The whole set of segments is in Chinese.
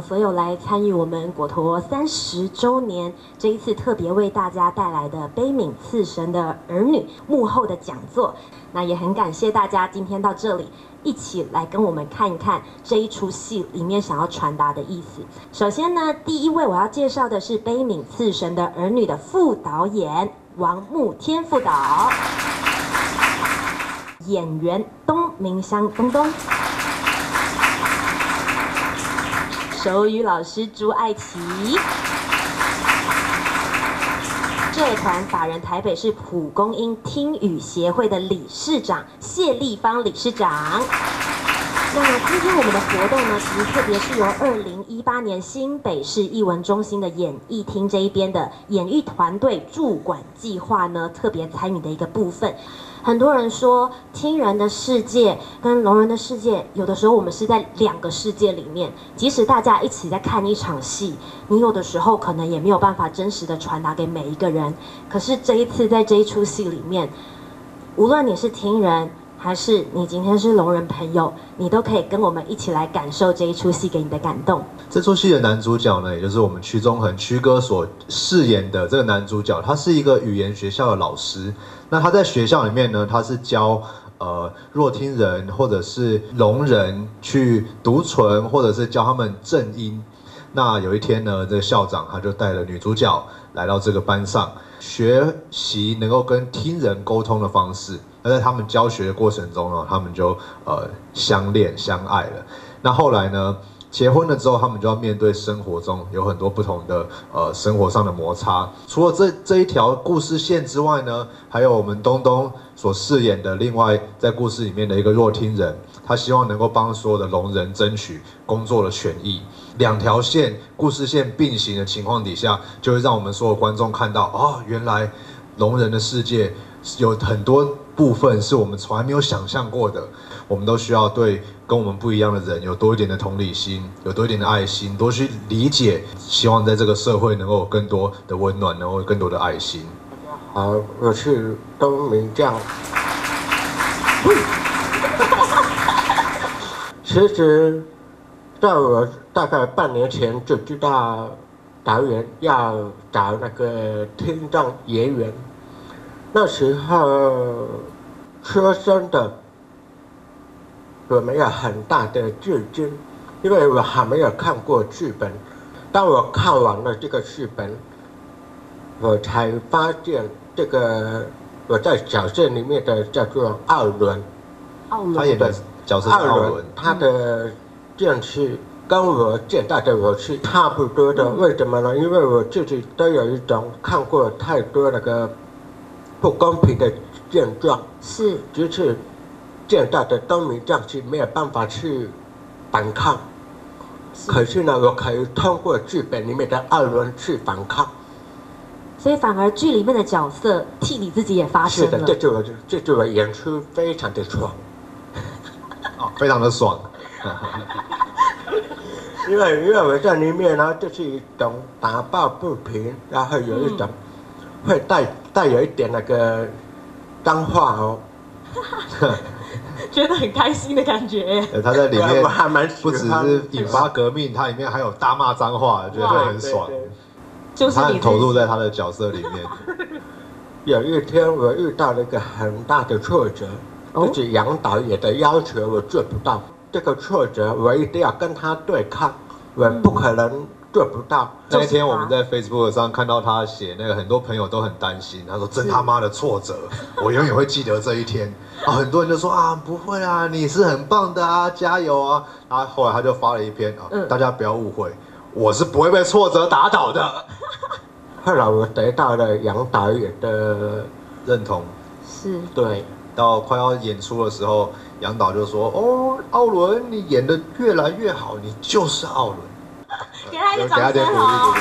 所有来参与我们果陀三十周年这一次特别为大家带来的悲悯赐神的儿女幕后的讲座。那也很感谢大家今天到这里一起来跟我们看一看这一出戏里面想要传达的意思。首先呢，第一位我要介绍的是悲悯赐神的儿女的副导演王慕天副导，演员东明香东东。手语老师朱爱琪，社团法人台北市蒲公英听语协会的理事长谢立芳理事长。那今天我们的活动呢，其实特别是由二零一八年新北市艺文中心的演艺厅这一边的演艺团队驻馆计划呢，特别参与的一个部分。很多人说，听人的世界跟聋人的世界，有的时候我们是在两个世界里面。即使大家一起在看一场戏，你有的时候可能也没有办法真实的传达给每一个人。可是这一次在这一出戏里面，无论你是听人，还是你今天是聋人朋友，你都可以跟我们一起来感受这一出戏给你的感动。这出戏的男主角呢，也就是我们屈中恒屈哥所饰演的这个男主角，他是一个语言学校的老师。那他在学校里面呢，他是教呃弱听人或者是聋人去读唇，或者是教他们正音。那有一天呢，这个校长他就带了女主角来到这个班上，学习能够跟听人沟通的方式。那在他们教学的过程中呢，他们就呃相恋相爱了。那后来呢？结婚了之后，他们就要面对生活中有很多不同的呃生活上的摩擦。除了这这一条故事线之外呢，还有我们东东所饰演的另外在故事里面的一个弱听人，他希望能够帮所有的聋人争取工作的权益。两条线故事线并行的情况底下，就会让我们所有观众看到哦，原来聋人的世界有很多部分是我们从来没有想象过的。我们都需要对。跟我们不一样的人有多一点的同理心，有多一点的爱心，多去理解，希望在这个社会能够有更多的温暖，能够更多的爱心。好，我是东明将。其实，在我大概半年前就知道导演要找那个听障演员，那时候说真的。我没有很大的自尊，因为我还没有看过剧本。当我看完了这个剧本，我才发现这个我在角色里面的叫做奥伦，奥伦他演的角色奥伦，他的见识跟我见到的我是差不多的。为什么呢？因为我自己都有一种看过太多那个不公平的现状，是，就是。见到的东明将士没有办法去反抗，可是呢，我可以通过剧本里面的二轮去反抗，所以反而剧里面的角色替你自己也发声了。是的，这就我这就我演出非常的爽，哦，非常的爽，因为因为我在里面呢，就是一种打抱不平，然后有一种会带带有一点那个脏话哦。觉得很开心的感觉。他在里面不只是引发革命，他里面还有大骂脏话，觉得很爽。就是他很投入在他的角色里面。有一天我遇到了一个很大的挫折，就是杨导演的要求我做不到，这个挫折我一定要跟他对抗，我不可能。做不到。那一天我们在 Facebook 上看到他写那个，很多朋友都很担心。他说：“真他妈的挫折，我永远会记得这一天。”啊，很多人就说：“啊，不会啊，你是很棒的啊，加油啊！”然后后来他就发了一篇啊，大家不要误会，我是不会被挫折打倒的。后来我得到了杨导演的认同，是对。到快要演出的时候，杨导就说：“哦，奥伦，你演的越来越好，你就是奥伦。”掌声好。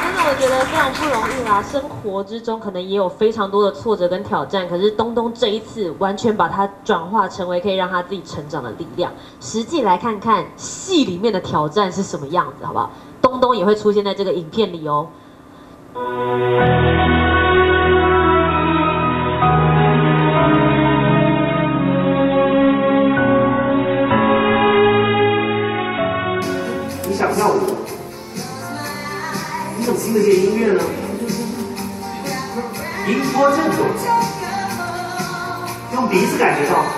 真的，我觉得非常不容易啦。生活之中可能也有非常多的挫折跟挑战，可是东东这一次完全把它转化成为可以让他自己成长的力量。实际来看看戏里面的挑战是什么样子，好不好？东东也会出现在这个影片里哦。用鼻子感觉上。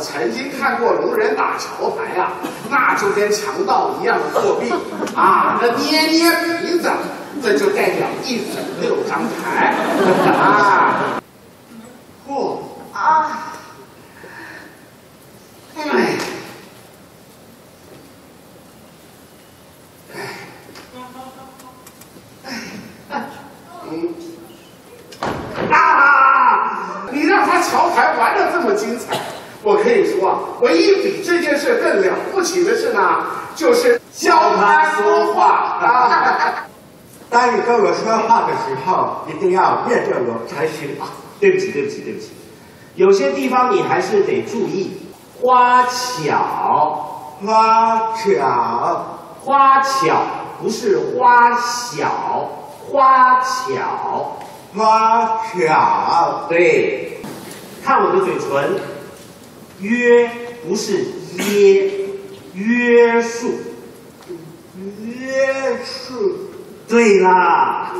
曾经看过龙人打桥牌啊，那就跟强盗一样的作弊啊！那捏捏鼻子，这就代表一整六张牌啊！嚯啊！哎。嗯，啊！你让他桥牌玩的这么精彩，我可唯一比这件事更了不起的事呢，就是教他说话啊。当你跟我说话的时候，一定要面对我才行啊！对不起，对不起，对不起，有些地方你还是得注意。花巧，花巧，花巧不是花小，花巧，花巧，对。看我的嘴唇，约不是耶，约束，约束。对啦。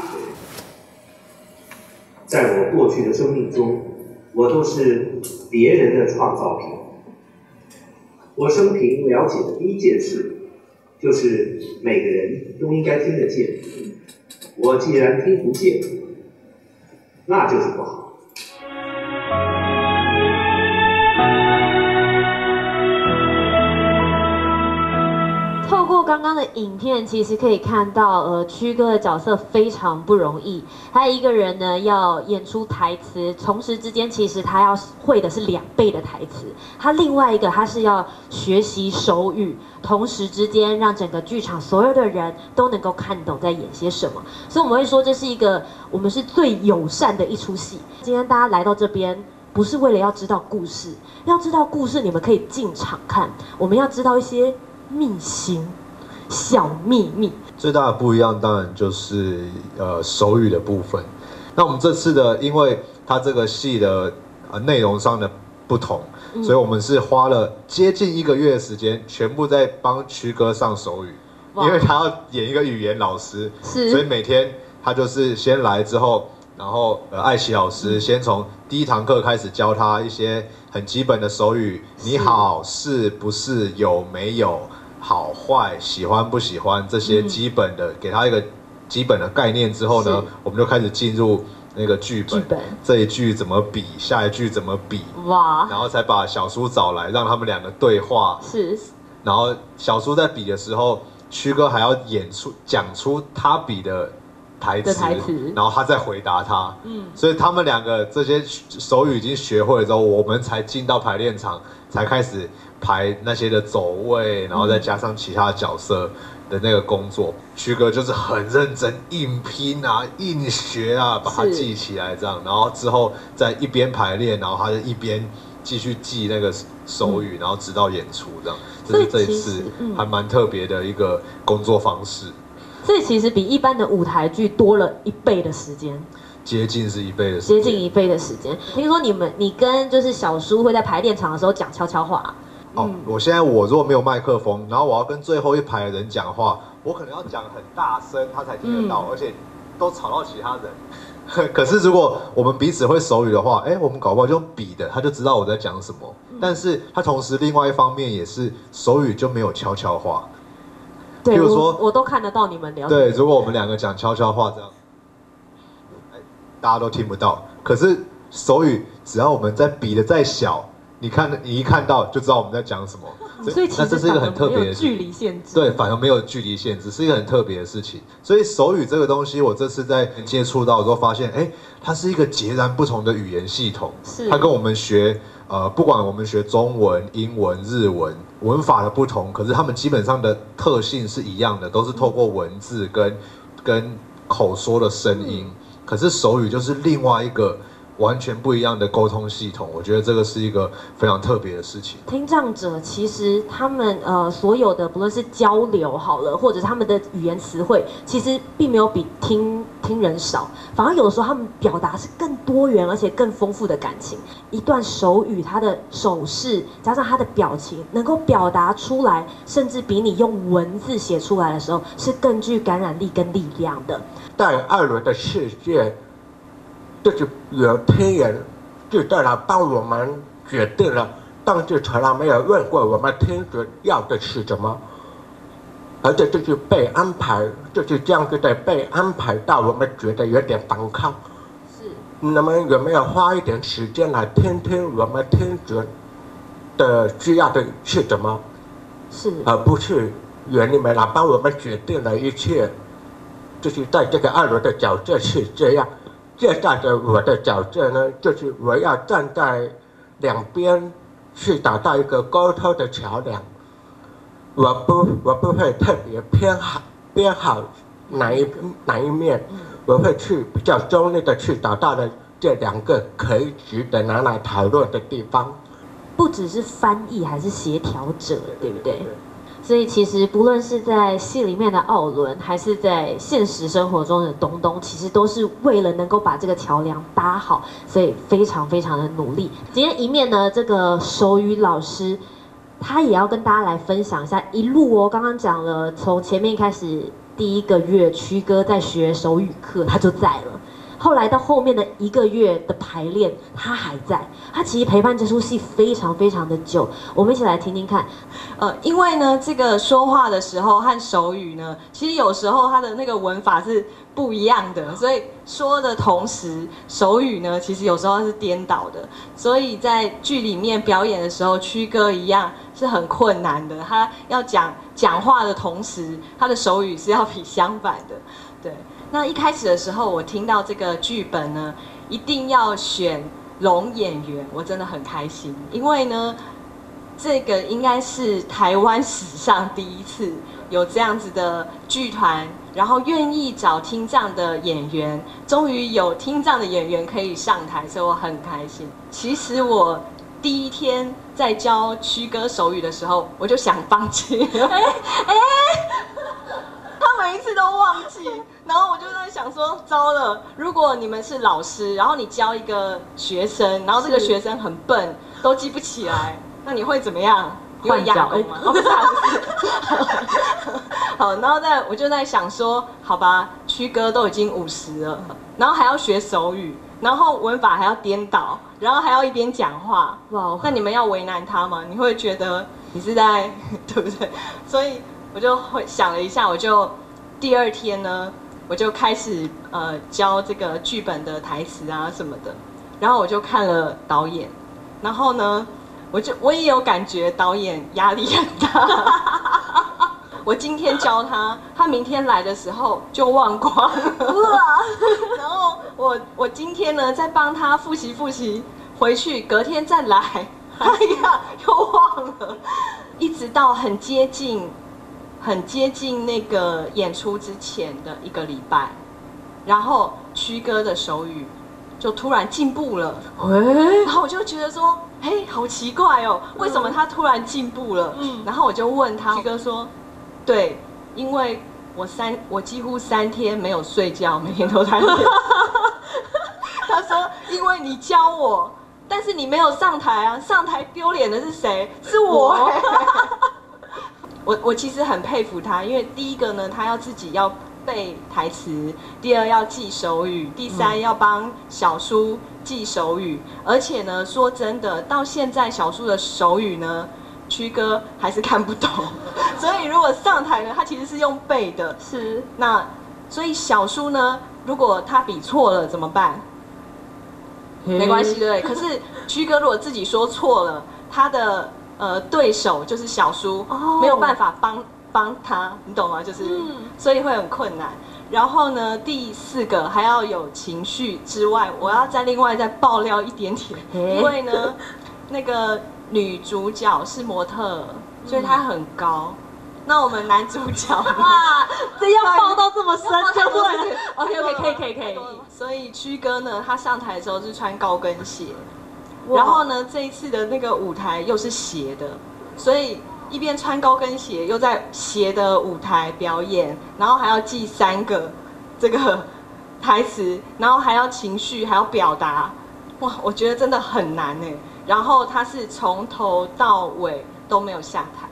在我过去的生命中，我都是别人的创造品。我生平了解的第一件事，就是每个人都应该听得见。我既然听不见，那就是不好。刚的影片，其实可以看到，呃，曲哥的角色非常不容易。他一个人呢要演出台词，同时之间其实他要会的是两倍的台词。他另外一个他是要学习手语，同时之间让整个剧场所有的人都能够看懂在演些什么。所以我们会说这是一个我们是最友善的一出戏。今天大家来到这边。不是为了要知道故事，要知道故事，你们可以进场看。我们要知道一些秘辛、小秘密。最大的不一样当然就是呃手语的部分。那我们这次的，因为它这个戏的呃内容上的不同，所以我们是花了接近一个月的时间，全部在帮曲哥上手语，因为他要演一个语言老师，是。所以每天他就是先来之后，然后呃艾奇老师先从第一堂课开始教他一些很基本的手语，你好是不是有没有好坏喜欢不喜欢这些嗯。基本的，给他一个基本的概念之后呢，我们就开始进入那个剧本，这一句怎么比，下一句怎么比，哇，然后才把小叔找来，让他们两个对话，是。然后小叔在比的时候，曲哥还要演出讲出他比的台词，的台词然后他再回答他。嗯。所以他们两个这些手语已经学会了之后，我们才进到排练场，才开始排那些的走位，然后再加上其他角色的那个工作。曲哥就是很认真，硬拼啊，硬学啊，把它是记起来这样，然后之后再一边排练，然后他就一边继续记那个手语，然后直到演出这样。这是这一次还蛮特别的一个工作方式，所以其实比一般的舞台剧多了一倍的时间，接近是一倍的时间接近一倍的时间。听说你们你跟就是小叔会在排练场的时候讲悄悄话，哦嗯，我现在我如果没有麦克风，然后我要跟最后一排的人讲话，我可能要讲很大声，他才听得到，嗯而且都吵到其他人。可是如果我们彼此会手语的话，哎，我们搞不好就比的，他就知道我在讲什么。嗯但是他同时另外一方面也是手语就没有悄悄话。对我譬如说我都看得到你们聊。对，如果我们两个讲悄悄话这样，哎，大家都听不到。可是手语只要我们在比的再小，你看你一看到就知道我们在讲什么，所以其实那这是一个很特别的距离限制。对，反而没有距离限制，是一个很特别的事情。所以手语这个东西，我这次在接触到的时候发现，哎，它是一个截然不同的语言系统。是它跟我们学呃，不管我们学中文、英文、日文，文法的不同，可是他们基本上的特性是一样的，都是透过文字跟跟口说的声音。可是手语就是另外一个完全不一样的沟通系统，我觉得这个是一个非常特别的事情。听障者其实他们呃所有的不论是交流好了，或者他们的语言词汇，其实并没有比听听人少，反而有的时候他们表达是更多元而且更丰富的感情。一段手语，他的手势加上他的表情，能够表达出来，甚至比你用文字写出来的时候是更具感染力跟力量的。在二轮的世界，就是有听人就在那帮我们决定了，但是从来没有问过我们天主要的是什么，而且就是被安排，就是这样子的被安排到我们觉得有点反抗。是那么有没有花一点时间来听听我们天主的需要的是什么？是，而不是原你们来帮我们决定了一切，就是在这个二楼的角色是这样。现在的我的角色呢，就是我要站在两边去达到一个沟通的桥梁。我不我不会特别偏好偏好哪一哪一面，我会去比较中立的去找到了这两个可以值得拿来讨论的地方。不只是翻译，还是协调者，对不对？所以其实不论是在戏里面的奥伦，还是在现实生活中的东东，其实都是为了能够把这个桥梁搭好，所以非常非常的努力。今天一面呢，这个手语老师他也要跟大家来分享一下一路哦。刚刚讲了，从前面开始第一个月，曲哥在学手语课，他就在了。后来到后面的一个月的排练，他还在。他其实陪伴这出戏非常非常的久。我们一起来听听看。呃，因为呢，这个说话的时候和手语呢，其实有时候他的那个文法是不一样的，所以说的同时，手语呢，其实有时候是颠倒的。所以在剧里面表演的时候，曲哥一样是很困难的。他要讲讲话的同时，他的手语是要比相反的。对，那一开始的时候，我听到这个剧本呢，一定要选龙演员，我真的很开心，因为呢。这个应该是台湾史上第一次有这样子的剧团，然后愿意找听障的演员，终于有听障的演员可以上台，所以我很开心。其实我第一天在教曲歌手语的时候，我就想放弃了，哎哎，他每一次都忘记，然后我就在想说，糟了，如果你们是老师，然后你教一个学生，然后这个学生很笨，都记不起来。那你会怎么样？你会压吗？好，然后在我就在想说，好吧，曲哥都已经五十了，然后还要学手语，然后文法还要颠倒，然后还要一边讲话，哇，那你们要为难他吗？你会觉得你是在 对不对？所以我就会想了一下，我就第二天呢，我就开始呃教这个剧本的台词啊什么的，然后我就看了导演，然后呢。我就我也有感觉，导演压力很大。我今天教他，他明天来的时候就忘光了。然后我我今天呢，再帮他复习复习，回去隔天再来，哎呀，又忘了。一直到很接近，很接近那个演出之前的一个礼拜，然后曲哥的手语就突然进步了。然后我就觉得说。嘿，好奇怪哦，为什么他突然进步了？嗯，然后我就问他，曲哥说，对，因为我三，我几乎三天没有睡觉，每天都在练。他说，因为你教我，但是你没有上台啊，上台丢脸的是谁？是我。我我其实很佩服他，因为第一个呢，他要自己要。背台词，第二要记手语，第三要帮小叔记手语。而且呢，说真的，到现在小叔的手语呢，曲哥还是看不懂。所以如果上台呢，他其实是用背的。是。那所以小叔呢，如果他比错了怎么办？没关系，对？可是曲哥如果自己说错了，他的呃对手就是小叔，哦没有办法帮帮他，你懂吗？就是、嗯所以会很困难。然后呢，第四个还要有情绪之外，我要再另外再爆料一点点，嘿 因为呢，那个女主角是模特，所以她很高。那我们男主角 哇，这要爆到这么深就 对了。OK OK 可以可以可以。所以曲哥呢，他上台的时候是穿高跟鞋，哇然后呢，这一次的那个舞台又是斜的，所以一边穿高跟鞋，又在斜的舞台表演，然后还要记三个这个台词，然后还要情绪，还要表达，哇，我觉得真的很难哎。然后他是从头到尾都没有下台，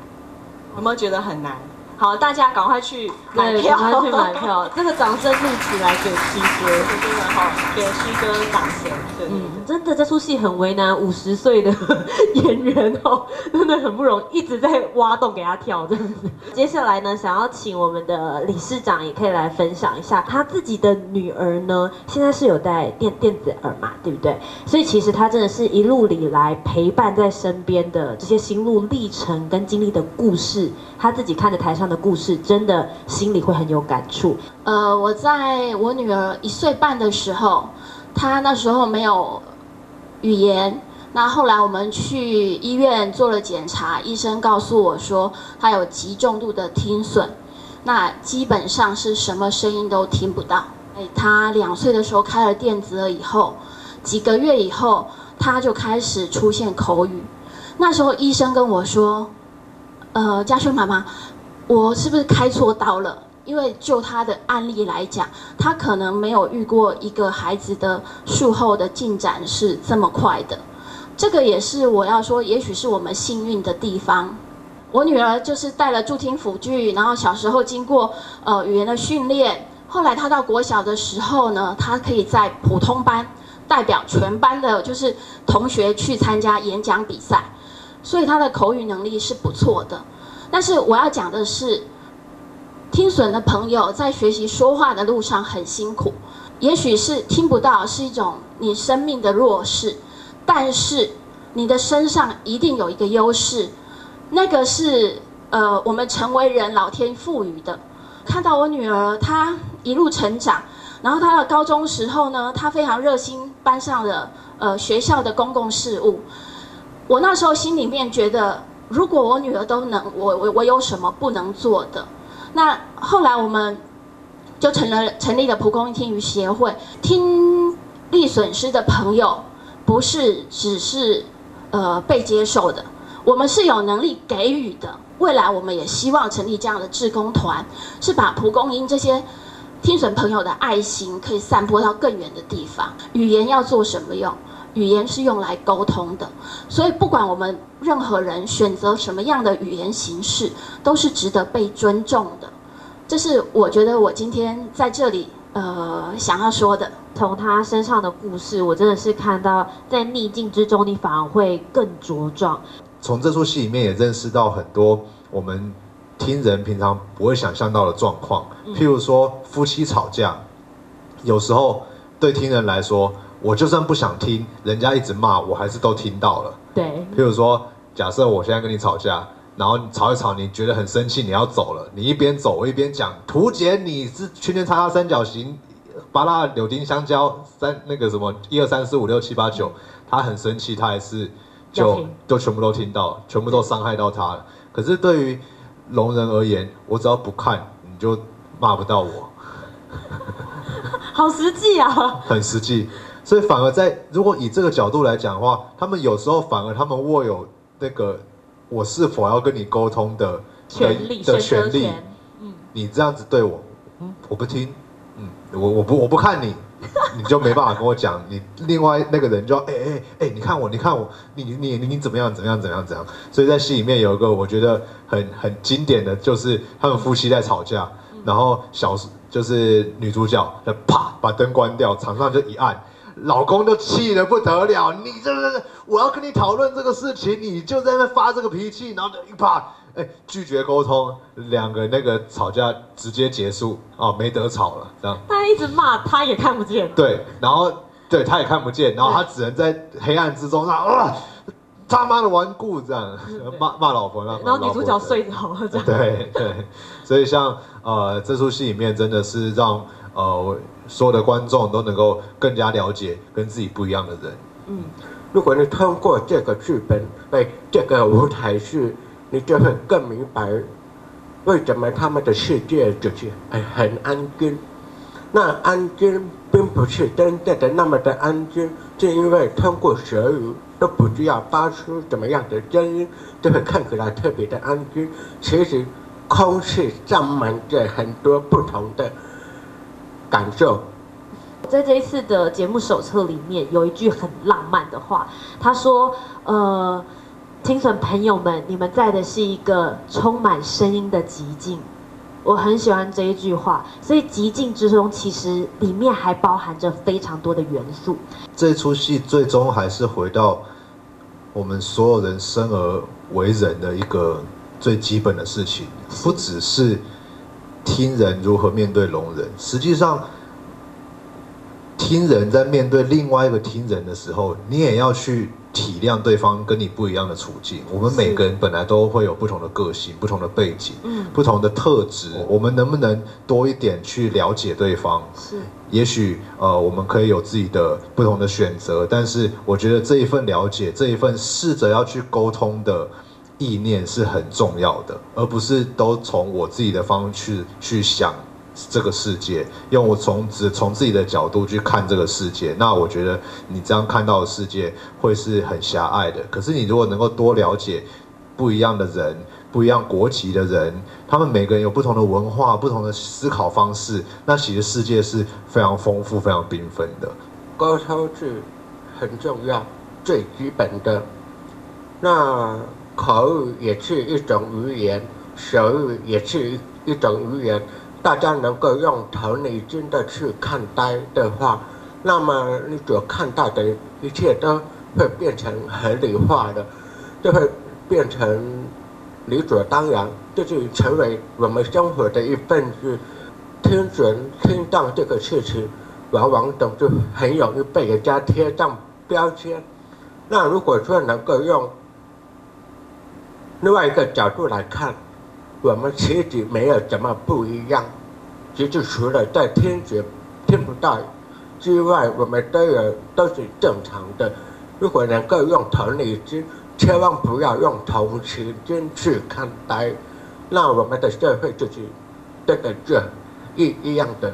有没有觉得很难？好，大家赶快去买对，票，赶快去买票，这个掌声录起来给七哥。真的好，给旭哥掌声。嗯，真的这出戏很为难五十岁的 演员哦，真的很不容易，一直在挖洞给他跳这样子。接下来呢，想要请我们的理事长也可以来分享一下，他自己的女儿呢，现在是有戴电电子耳嘛，对不对？所以其实他真的是一路以来陪伴在身边的这些心路历程跟经历的故事，他自己看着台上的故事，真的心里会很有感触。呃，我在我女儿一岁半的时候，她那时候没有语言。那后来我们去医院做了检查，医生告诉我说她有极重度的听损，那基本上是什么声音都听不到。哎，她两岁的时候开了电子耳以后，几个月以后，她就开始出现口语。那时候医生跟我说：“呃，嘉轩妈妈，我是不是开错刀了？因为就他的案例来讲，他可能没有遇过一个孩子的术后的进展是这么快的。这个也是我要说，也许是我们幸运的地方。我女儿就是带了助听辅具，然后小时候经过呃语言的训练，后来她到国小的时候呢，她可以在普通班代表全班的，就是同学去参加演讲比赛，所以她的口语能力是不错的。但是我要讲的是，听损的朋友在学习说话的路上很辛苦，也许是听不到是一种你生命的弱势，但是你的身上一定有一个优势，那个是呃我们成为人老天赋予的。看到我女儿她一路成长，然后她的高中时候呢，她非常热心班上的呃学校的公共事务。我那时候心里面觉得，如果我女儿都能，我我我有什么不能做的？那后来我们就成了成立了蒲公英听语协会，听力损失的朋友不是只是呃被接受的，我们是有能力给予的。未来我们也希望成立这样的志工团，是把蒲公英这些听损朋友的爱心可以散播到更远的地方。语言要做什么用？语言是用来沟通的，所以不管我们任何人选择什么样的语言形式，都是值得被尊重的。这是我觉得我今天在这里呃想要说的。从他身上的故事，我真的是看到在逆境之中，你反而会更茁壮。从这出戏里面也认识到很多我们听人平常不会想象到的状况，譬如说夫妻吵架，有时候对听人来说，我就算不想听，人家一直骂我，还是都听到了。对，譬如说，假设我现在跟你吵架，然后你吵一吵，你觉得很生气，你要走了，你一边走我一边讲，图姐你是圈圈叉叉三角形，芭拉柳丁香蕉三那个什么一二三四五六七八九，他很生气，他还是就就全部都听到，全部都伤害到他了。可是对于聋人而言，我只要不看，你就骂不到我。好实际啊！很实际，所以反而在如果以这个角度来讲的话，他们有时候反而他们握有那个我是否要跟你沟通的权利的权利。嗯，你这样子对我，嗯，我不听，嗯，我我不我不看你，你就没办法跟我讲，你另外那个人就要哎哎哎，你看我，你看我，你你你你怎么样怎么样怎么样怎么样？所以在戏里面有一个我觉得很很经典的就是他们夫妻在吵架，然后小就是女主角就啪把灯关掉，场上就一暗。老公就气得不得了，你这个我要跟你讨论这个事情，你就在那发这个脾气，然后就一啪，哎，拒绝沟通，两个那个吵架直接结束，哦，没得吵了，这样。他一直骂，他也看不见。对，然后对，他也看不见，然后他只能在黑暗之中，啊，他妈的顽固这样骂骂老婆，然后女主角睡着了这样。对对，所以像呃这出戏里面真的是让呃所有的观众都能够更加了解跟自己不一样的人。嗯，如果你通过这个剧本，被这个舞台剧，你就会更明白为什么他们的世界就是很很安静。那安静并不是真正的那么的安静，是因为通过舌语都不需要发出怎么样的声音，就会看起来特别的安静。其实空是装满着很多不同的感受。在这一次的节目手册里面，有一句很浪漫的话，他说：“呃，听损朋友们，你们在的是一个充满声音的极境。”我很喜欢这一句话，所以极境之中其实里面还包含着非常多的元素。这出戏最终还是回到我们所有人生而为人的一个最基本的事情，不只是听人如何面对聋人，实际上听人在面对另外一个听人的时候，你也要去。体谅对方跟你不一样的处境，我们每个人本来都会有不同的个性、不同的背景、嗯，不同的特质。我们能不能多一点去了解对方？是，也许呃，我们可以有自己的不同的选择，但是我觉得这一份了解，这一份试着要去沟通的意念是很重要的，而不是都从我自己的方式去想。这个世界，用我从只从自己的角度去看这个世界，那我觉得你这样看到的世界会是很狭隘的。可是你如果能够多了解不一样的人、不一样国籍的人，他们每个人有不同的文化、不同的思考方式，那其实世界是非常丰富、非常缤纷的。沟通是很重要、最基本的。那口语也是一种语言，手语也是一种语言。大家能够用同理心的去看待的话，那么你所看到的一切都会变成合理化的，就会变成理所当然，这就成为我们生活的一份子。听准、听到这个事情，往往都是很容易被人家贴上标签。那如果说能够用另外一个角度来看，我们其实没有怎么不一样，其实除了在听觉听不到之外，我们都有都是正常的。如果能够用同理心，千万不要用同情心去看待，那我们的社会就是这个这一一样的。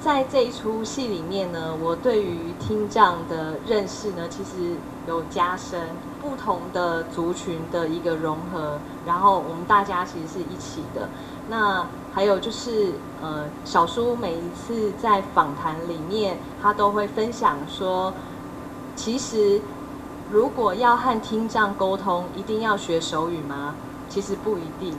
在这一出戏里面呢，我对于听障的认识呢，其实有加深不同的族群的一个融合，然后我们大家其实是一起的。那还有就是，呃，小叔每一次在访谈里面，他都会分享说，其实如果要和听障沟通，一定要学手语吗？其实不一定，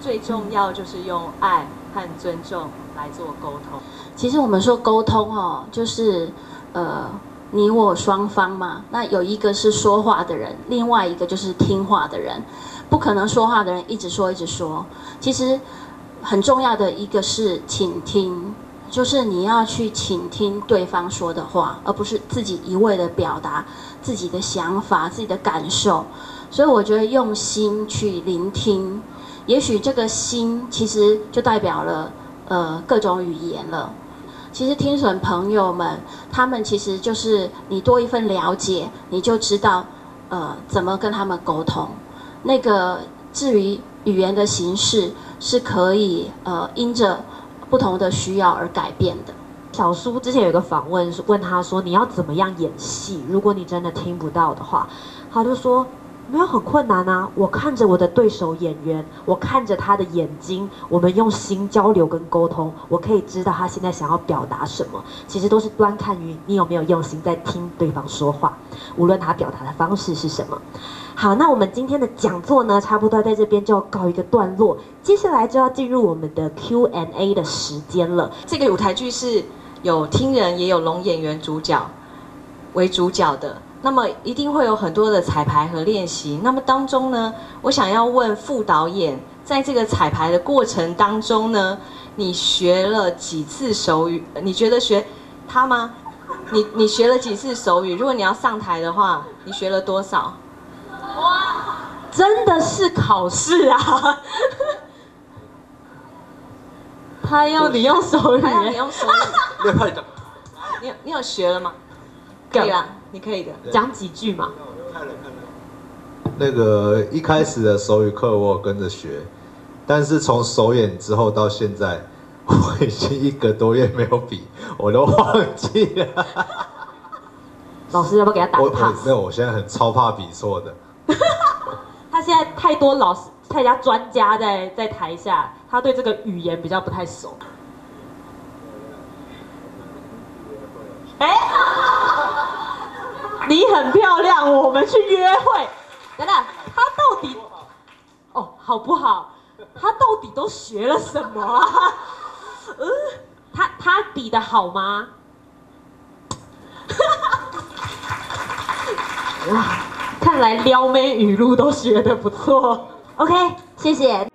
最重要就是用爱和尊重来做沟通。其实我们说沟通哦，就是呃你我双方嘛。那有一个是说话的人，另外一个就是听话的人。不可能说话的人一直说一直说。其实很重要的一个是倾听，就是你要去倾听对方说的话，而不是自己一味的表达自己的想法、自己的感受。所以我觉得用心去聆听，也许这个心其实就代表了呃各种语言了。其实听损朋友们，他们其实就是你多一份了解，你就知道，呃，怎么跟他们沟通。那个至于语言的形式，是可以呃因着不同的需要而改变的。小苏之前有个访问，问他说你要怎么样演戏？如果你真的听不到的话，他就说。没有很困难啊！我看着我的对手演员，我看着他的眼睛，我们用心交流跟沟通，我可以知道他现在想要表达什么。其实都是端看于你有没有用心在听对方说话，无论他表达的方式是什么。好，那我们今天的讲座呢，差不多在这边就要告一个段落，接下来就要进入我们的 Q&A 的时间了。这个舞台剧是有听人也有聋演员主角为主角的。那么一定会有很多的彩排和练习。那么当中呢，我想要问副导演，在这个彩排的过程当中呢，你学了几次手语？你觉得学他吗？你你学了几次手语？如果你要上台的话，你学了多少？哇真的是考试啊！他要你用手语，你用手语，你有你有学了吗？可以啦，你可以的。讲几句嘛。看了看了。那个一开始的手语课我有跟着学，但是从首演之后到现在，我已经一个多月没有比，我都忘记了。老师要不要给他打我我 pass？没有，我现在很超怕比错的。他现在太多老师、太家专家在在台下，他对这个语言比较不太熟。哎、你很漂亮，我们去约会。等等，他到底哦好不好？他到底都学了什么啊？嗯，他他比的好吗？哇，看来撩妹语录都学的不错。OK，谢谢。